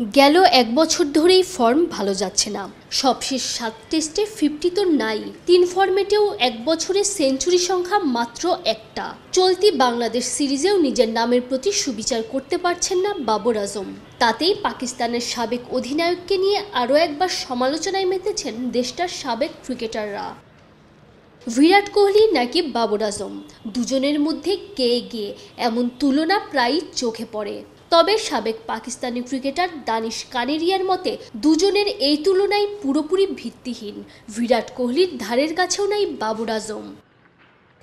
গেল এক বছর ধরেই ফর্ম ভালো যাচ্ছে না। সবশেষ সাত টেস্টে ফিফটি তো নাই। তিন ফর্মেটেও এক বছরে সেঞ্চুরি সংখ্যা মাত্র একটা। চলতি বাংলাদেশ সিরিজেও নিজের নামের প্রতি সুবিচার করতে পারছেন না বাবর আজম। তাতেই পাকিস্তানের সাবেক অধিনায়ককে নিয়ে আরও একবার সমালোচনায় মেতেছেন দেশটার সাবেক ক্রিকেটাররা বিরাট কোহলি নাকি বাবর আজম? দুজনের মধ্যে কে এগিয়ে এমন তুলনা প্রায়ই চোখে পড়ে। তবে সাবেক পাকিস্তানি ক্রিকেটার দানিশ কানেরিয়ার মতে, দুজনের এই তুলনায় পুরোপুরি ভিত্তিহীন। বিরাট কোহলির ধারের কাছেও নাই বাবুর আজম।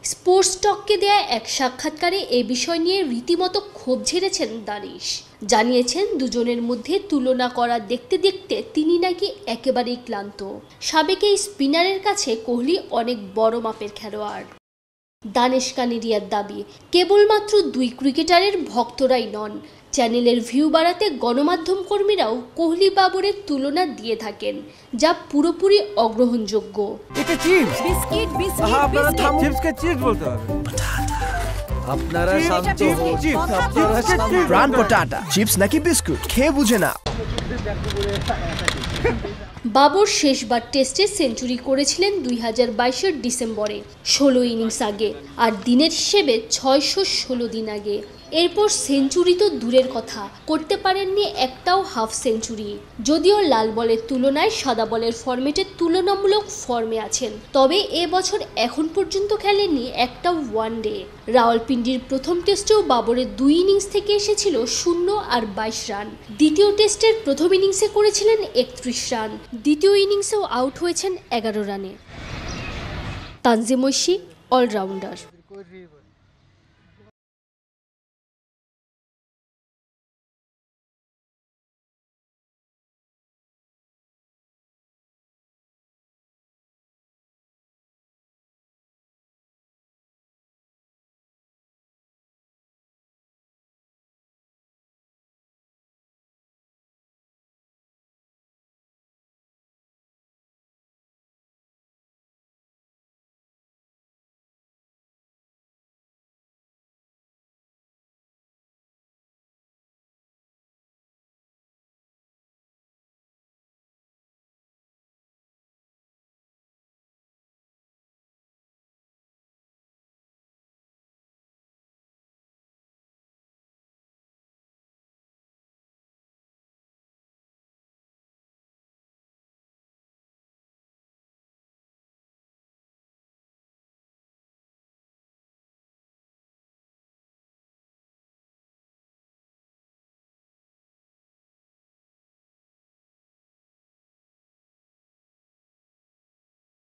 স্পোর্টস টককে দেয়া এক সাক্ষাৎকারে এ বিষয় নিয়ে রীতিমতো ক্ষোভ ঝেড়েছেন দানিশ। জানিয়েছেন, দুজনের মধ্যে তুলনা করা দেখতে দেখতে তিনি নাকি একেবারেই ক্লান্ত। সাবেক এই স্পিনারের কাছে কোহলি অনেক বড় মাপের খেলোয়াড়। দানেশ কানেরিয়ার দাবি কেবলমাত্র দুই ক্রিকেটারের ভক্তরাই নন। চ্যানেলের ভিউ বাড়াতে গণমাধ্যম কর্মীরাও কোহলি বাবরের তুলনা দিয়ে থাকেন যা পুরোপুরি অগ্রহণযোগ্য। এটা চিপস। বিস্কিট বিস্কিট আপনারা চিপসকে বলতে শান্ত চিপস নাকি বিস্কুট খেয়ে বুঝে না। বাবর শেষবার টেস্টে সেঞ্চুরি করেছিলেন দুই হাজার বাইশের ডিসেম্বরে, ষোলো ইনিংস আগে আর দিনের হিসেবে ছয়শো ষোলো দিন আগে। এরপর সেঞ্চুরি তো দূরের কথা, করতে পারেননি একটাও হাফ সেঞ্চুরি। যদিও লাল বলের তুলনায় সাদা বলের ফরম্যাটে তুলনামূলক ফর্মে আছেন, তবে এ বছর এখন পর্যন্ত খেলেননি একটা ওয়ান ডে। রাওয়ালপিন্ডির প্রথম টেস্টেও বাবরের দুই ইনিংস থেকে এসেছিল শূন্য আর বাইশ রান। দ্বিতীয় টেস্টের প্রথম ইনিংসে করেছিলেন একত্রিশ রান। দ্বিতীয় ইনিংসেও আউট হয়েছেন এগারো রানে। তানজিম ঐশী অলরাউন্ডার।